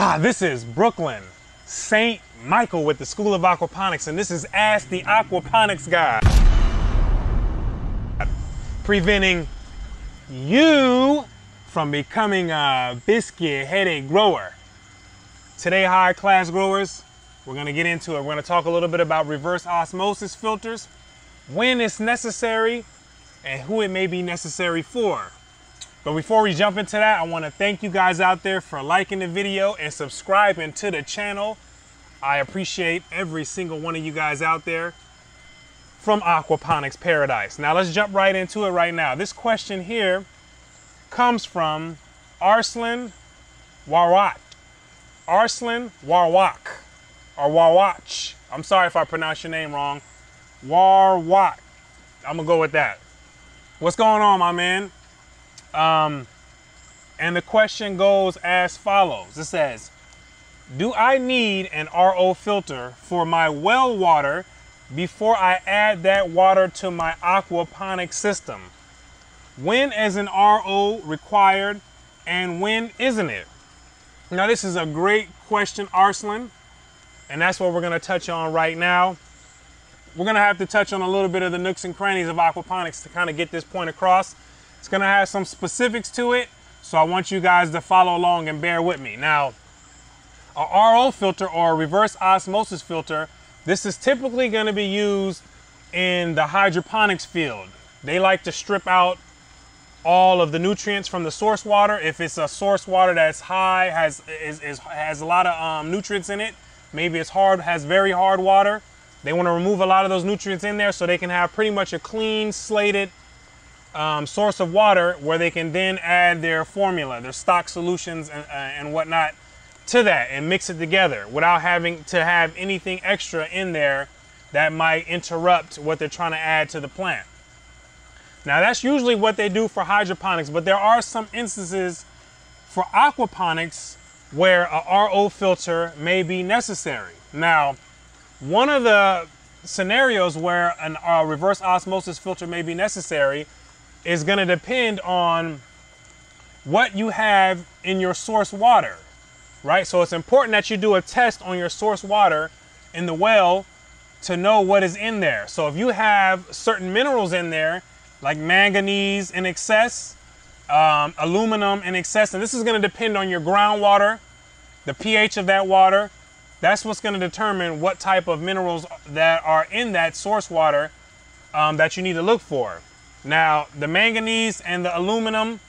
Ah, this is Brooklyn, St. Michael with the School of Aquaponics, and this is Ask the Aquaponics Guy. Preventing you from becoming a biscuit headache grower. Today, high class growers, we're gonna get into it. We're gonna talk a little bit about reverse osmosis filters, when it's necessary, and who it may be necessary for. But before we jump into that, I want to thank you guys out there for liking the video and subscribing to the channel. I appreciate every single one of you guys out there from Aquaponics Paradise. Now let's jump right into it right now. This question here comes from Arslan Warwat. Arslan Warwak or Warwatch. I'm sorry if I pronounce your name wrong. Warwat. I'm gonna go with that. What's going on, my man? Um, and the question goes as follows It says, Do I need an RO filter for my well water before I add that water to my aquaponic system? When is an RO required and when isn't it? Now, this is a great question, Arslan, and that's what we're going to touch on right now. We're going to have to touch on a little bit of the nooks and crannies of aquaponics to kind of get this point across. It's gonna have some specifics to it, so I want you guys to follow along and bear with me. Now, a RO filter or a reverse osmosis filter, this is typically gonna be used in the hydroponics field. They like to strip out all of the nutrients from the source water. If it's a source water that's high, has is, is has a lot of um, nutrients in it, maybe it's hard, has very hard water. They want to remove a lot of those nutrients in there so they can have pretty much a clean slated um, source of water where they can then add their formula, their stock solutions and, uh, and whatnot to that and mix it together without having to have anything extra in there that might interrupt what they're trying to add to the plant. Now that's usually what they do for hydroponics, but there are some instances for aquaponics where a RO filter may be necessary. Now, one of the scenarios where a uh, reverse osmosis filter may be necessary is going to depend on what you have in your source water, right? So it's important that you do a test on your source water in the well to know what is in there. So if you have certain minerals in there, like manganese in excess, um, aluminum in excess, and this is going to depend on your groundwater, the pH of that water. That's what's going to determine what type of minerals that are in that source water um, that you need to look for. Now, the manganese and the aluminum,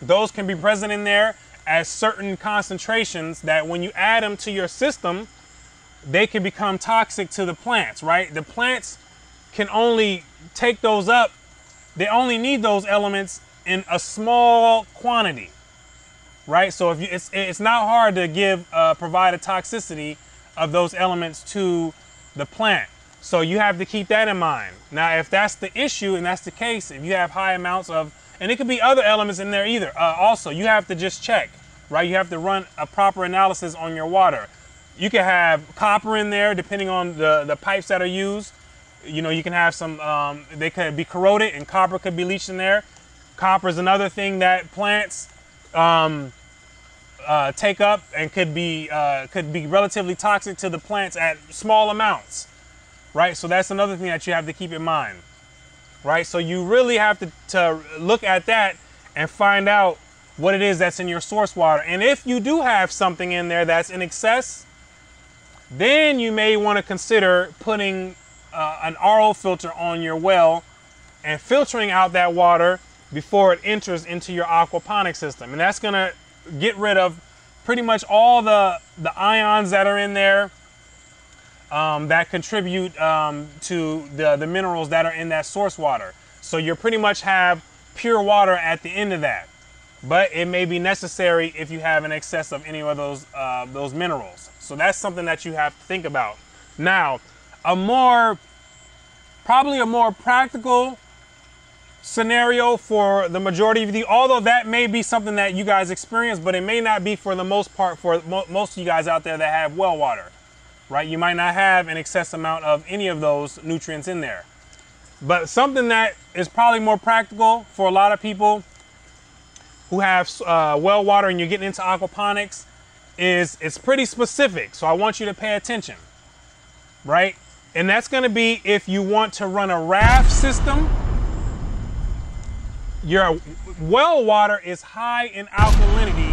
those can be present in there at certain concentrations that when you add them to your system, they can become toxic to the plants, right? The plants can only take those up, they only need those elements in a small quantity, right? So if you, it's, it's not hard to give, uh, provide a toxicity of those elements to the plant. So you have to keep that in mind. Now, if that's the issue and that's the case, if you have high amounts of, and it could be other elements in there either. Uh, also, you have to just check, right? You have to run a proper analysis on your water. You can have copper in there, depending on the, the pipes that are used. You know, you can have some, um, they could be corroded and copper could be leached in there. Copper is another thing that plants um, uh, take up and could be, uh, could be relatively toxic to the plants at small amounts right? So that's another thing that you have to keep in mind, right? So you really have to, to look at that and find out what it is that's in your source water. And if you do have something in there that's in excess, then you may want to consider putting uh, an RO filter on your well and filtering out that water before it enters into your aquaponic system. And that's going to get rid of pretty much all the, the ions that are in there, um, that contribute um, to the, the minerals that are in that source water. So you pretty much have pure water at the end of that. But it may be necessary if you have an excess of any of those, uh, those minerals. So that's something that you have to think about. Now, a more, probably a more practical scenario for the majority of you, although that may be something that you guys experience, but it may not be for the most part for mo most of you guys out there that have well water right? You might not have an excess amount of any of those nutrients in there. But something that is probably more practical for a lot of people who have uh, well water and you're getting into aquaponics is it's pretty specific. So I want you to pay attention, right? And that's going to be if you want to run a raft system, your well water is high in alkalinity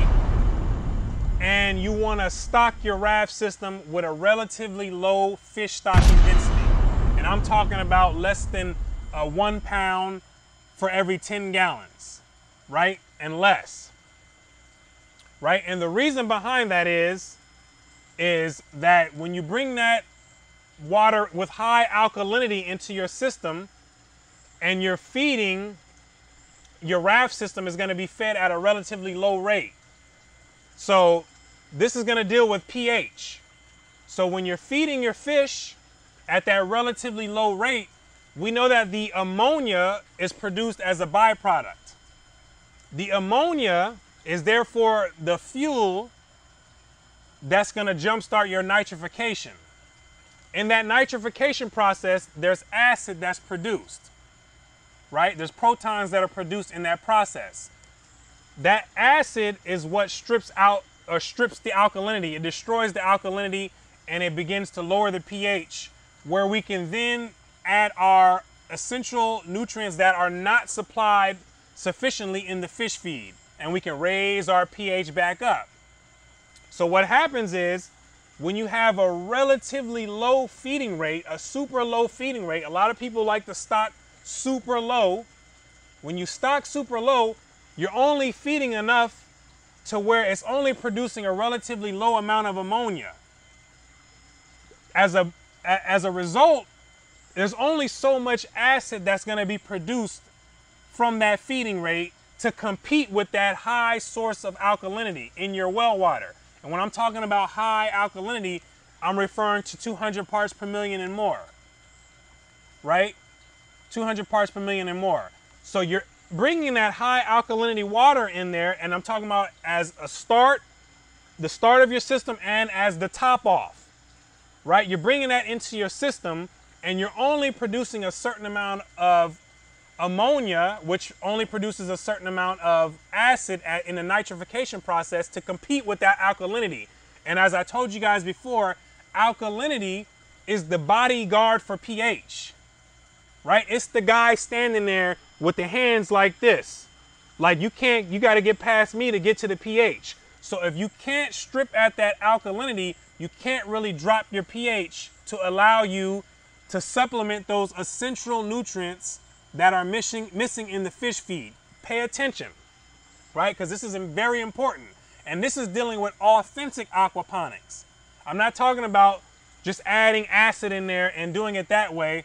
and you want to stock your raft system with a relatively low fish stocking density. And I'm talking about less than uh, one pound for every 10 gallons, right? And less, right? And the reason behind that is, is that when you bring that water with high alkalinity into your system and you're feeding, your raft system is going to be fed at a relatively low rate. So this is going to deal with pH. So when you're feeding your fish at that relatively low rate, we know that the ammonia is produced as a byproduct. The ammonia is therefore the fuel that's going to jumpstart your nitrification. In that nitrification process, there's acid that's produced, right? There's protons that are produced in that process. That acid is what strips out or strips the alkalinity. It destroys the alkalinity and it begins to lower the pH where we can then add our essential nutrients that are not supplied sufficiently in the fish feed and we can raise our pH back up. So what happens is when you have a relatively low feeding rate, a super low feeding rate, a lot of people like to stock super low. When you stock super low, you're only feeding enough to where it's only producing a relatively low amount of ammonia. As a, as a result, there's only so much acid that's going to be produced from that feeding rate to compete with that high source of alkalinity in your well water. And when I'm talking about high alkalinity, I'm referring to 200 parts per million and more. Right? 200 parts per million and more. So you're bringing that high alkalinity water in there, and I'm talking about as a start, the start of your system, and as the top off, right? You're bringing that into your system, and you're only producing a certain amount of ammonia, which only produces a certain amount of acid at, in the nitrification process to compete with that alkalinity. And as I told you guys before, alkalinity is the bodyguard for pH, right? It's the guy standing there with the hands like this. Like you can't, you got to get past me to get to the pH. So if you can't strip at that alkalinity, you can't really drop your pH to allow you to supplement those essential nutrients that are missing, missing in the fish feed. Pay attention, right? Because this is very important. And this is dealing with authentic aquaponics. I'm not talking about just adding acid in there and doing it that way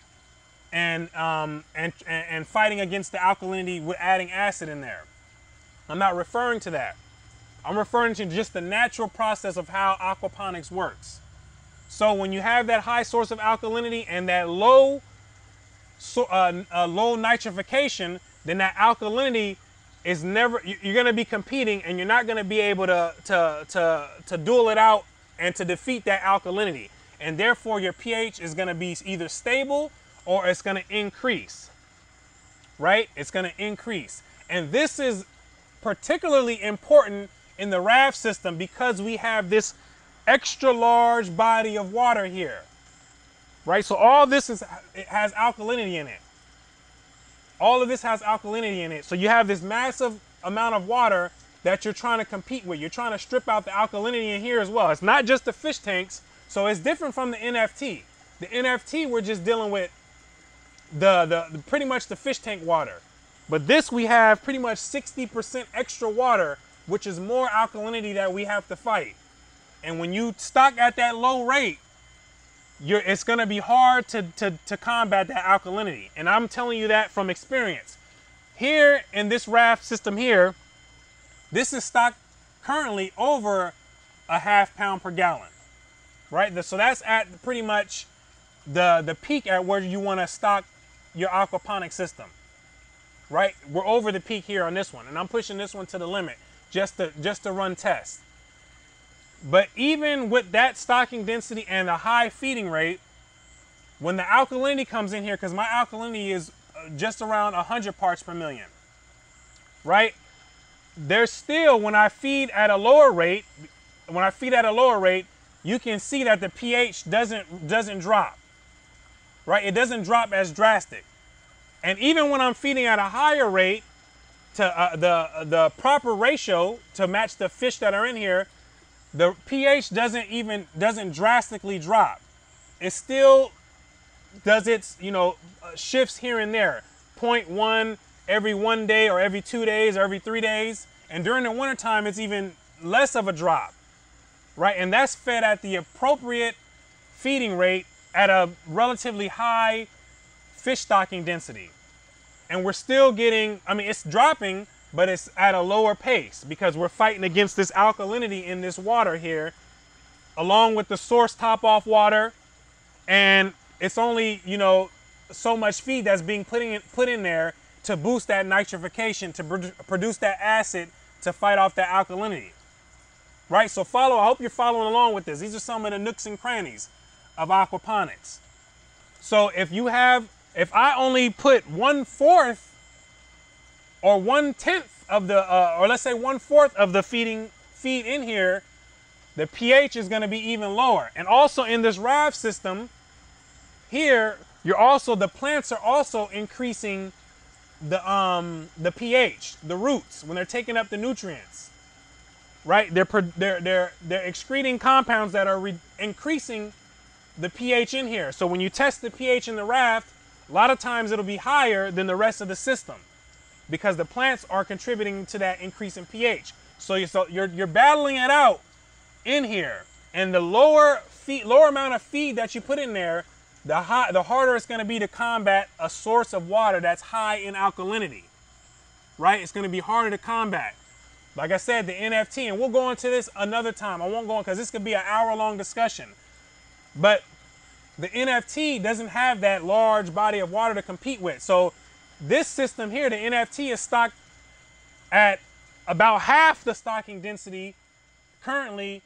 and, um, and, and fighting against the alkalinity with adding acid in there. I'm not referring to that. I'm referring to just the natural process of how aquaponics works. So when you have that high source of alkalinity and that low, so, uh, uh, low nitrification, then that alkalinity is never. You're going to be competing, and you're not going to be able to to to to duel it out and to defeat that alkalinity. And therefore, your pH is going to be either stable or it's going to increase, right? It's going to increase. And this is particularly important in the raft system because we have this extra large body of water here, right? So all this is it has alkalinity in it. All of this has alkalinity in it. So you have this massive amount of water that you're trying to compete with. You're trying to strip out the alkalinity in here as well. It's not just the fish tanks, so it's different from the NFT. The NFT, we're just dealing with the, the, the pretty much the fish tank water. But this we have pretty much 60% extra water, which is more alkalinity that we have to fight. And when you stock at that low rate, you're, it's going to be hard to, to, to combat that alkalinity. And I'm telling you that from experience. Here in this raft system here, this is stocked currently over a half pound per gallon, right? So that's at pretty much the, the peak at where you want to stock your aquaponic system, right? We're over the peak here on this one, and I'm pushing this one to the limit just to just to run tests. But even with that stocking density and the high feeding rate, when the alkalinity comes in here, because my alkalinity is uh, just around 100 parts per million, right? There's still, when I feed at a lower rate, when I feed at a lower rate, you can see that the pH doesn't doesn't drop. Right? It doesn't drop as drastic. And even when I'm feeding at a higher rate, to uh, the the proper ratio to match the fish that are in here, the pH doesn't even doesn't drastically drop. It still does its you know uh, shifts here and there, 0.1 every one day or every two days or every three days, and during the wintertime it's even less of a drop, right? And that's fed at the appropriate feeding rate at a relatively high fish stocking density and we're still getting, I mean, it's dropping, but it's at a lower pace because we're fighting against this alkalinity in this water here, along with the source top off water. And it's only, you know, so much feed that's being put in, put in there to boost that nitrification, to produce that acid to fight off that alkalinity. Right? So follow, I hope you're following along with this. These are some of the nooks and crannies of aquaponics. So if you have if I only put one fourth or one tenth of the, uh, or let's say one fourth of the feeding feed in here, the pH is going to be even lower. And also in this raft system, here you're also the plants are also increasing the um the pH, the roots when they're taking up the nutrients. Right? They're they're they're they're excreting compounds that are increasing the pH in here. So when you test the pH in the raft, a lot of times it'll be higher than the rest of the system because the plants are contributing to that increase in pH. So you're, so you're, you're battling it out in here. And the lower feed, lower amount of feed that you put in there, the, high, the harder it's going to be to combat a source of water that's high in alkalinity. Right? It's going to be harder to combat. Like I said, the NFT, and we'll go into this another time. I won't go on because this could be an hour long discussion. But the NFT doesn't have that large body of water to compete with. So this system here, the NFT is stocked at about half the stocking density currently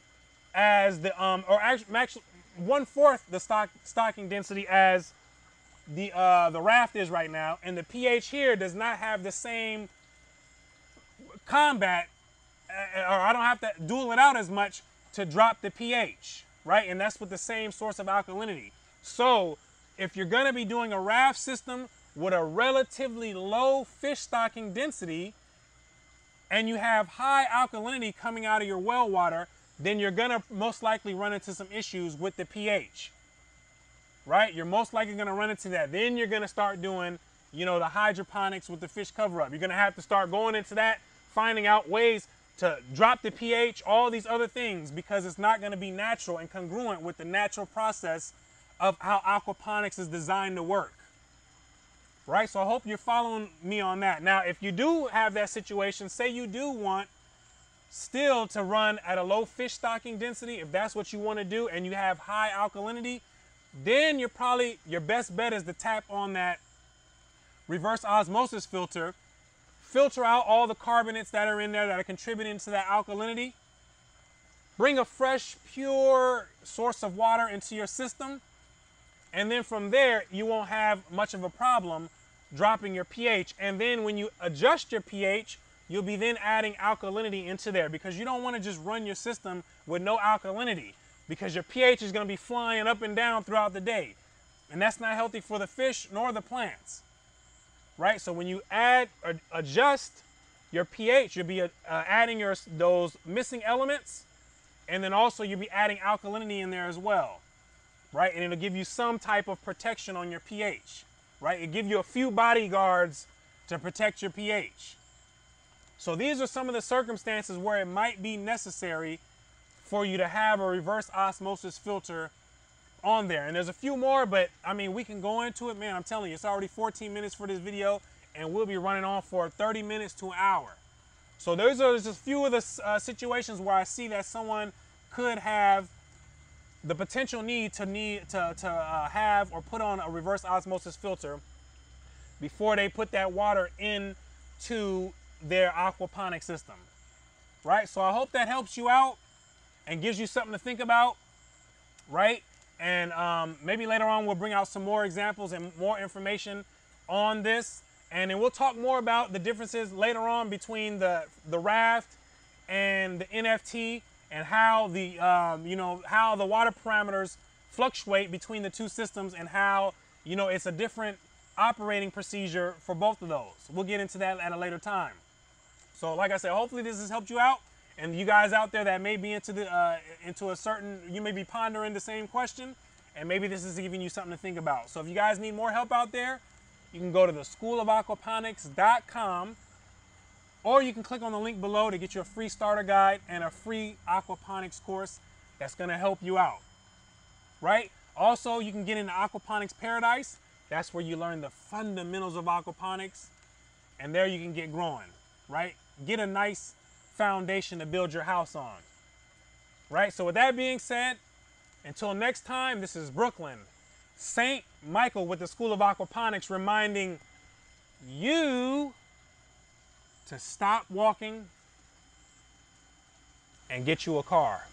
as the, um, or actually, actually one fourth the stock stocking density as the, uh, the raft is right now. And the pH here does not have the same combat, uh, or I don't have to duel it out as much to drop the pH, right? And that's with the same source of alkalinity. So if you're gonna be doing a raft system with a relatively low fish stocking density, and you have high alkalinity coming out of your well water, then you're gonna most likely run into some issues with the pH. Right? You're most likely gonna run into that. Then you're gonna start doing, you know, the hydroponics with the fish cover up. You're gonna have to start going into that, finding out ways to drop the pH, all these other things, because it's not gonna be natural and congruent with the natural process of how aquaponics is designed to work. Right? So I hope you're following me on that. Now, if you do have that situation, say you do want still to run at a low fish stocking density, if that's what you want to do and you have high alkalinity, then you're probably, your best bet is to tap on that reverse osmosis filter, filter out all the carbonates that are in there that are contributing to that alkalinity, bring a fresh, pure source of water into your system, and then from there, you won't have much of a problem dropping your pH. And then when you adjust your pH, you'll be then adding alkalinity into there because you don't want to just run your system with no alkalinity because your pH is going to be flying up and down throughout the day. And that's not healthy for the fish nor the plants. Right? So when you add or adjust your pH, you'll be uh, adding your those missing elements and then also you'll be adding alkalinity in there as well right? And it'll give you some type of protection on your pH, right? It'll give you a few bodyguards to protect your pH. So these are some of the circumstances where it might be necessary for you to have a reverse osmosis filter on there. And there's a few more, but I mean, we can go into it. Man, I'm telling you, it's already 14 minutes for this video and we'll be running on for 30 minutes to an hour. So those are just a few of the uh, situations where I see that someone could have the potential need to need to, to uh, have or put on a reverse osmosis filter before they put that water into their aquaponic system. Right? So I hope that helps you out and gives you something to think about. Right? And um, maybe later on we'll bring out some more examples and more information on this. And then we'll talk more about the differences later on between the, the raft and the NFT and how the um, you know how the water parameters fluctuate between the two systems and how you know it's a different operating procedure for both of those. We'll get into that at a later time. So like I said, hopefully this has helped you out. And you guys out there that may be into the uh, into a certain, you may be pondering the same question, and maybe this is giving you something to think about. So if you guys need more help out there, you can go to the schoolofaquaponics.com or you can click on the link below to get your free starter guide and a free aquaponics course that's going to help you out. Right? Also, you can get into Aquaponics Paradise. That's where you learn the fundamentals of aquaponics, and there you can get growing. Right? Get a nice foundation to build your house on. Right? So, with that being said, until next time, this is Brooklyn, St. Michael with the School of Aquaponics reminding you to stop walking and get you a car.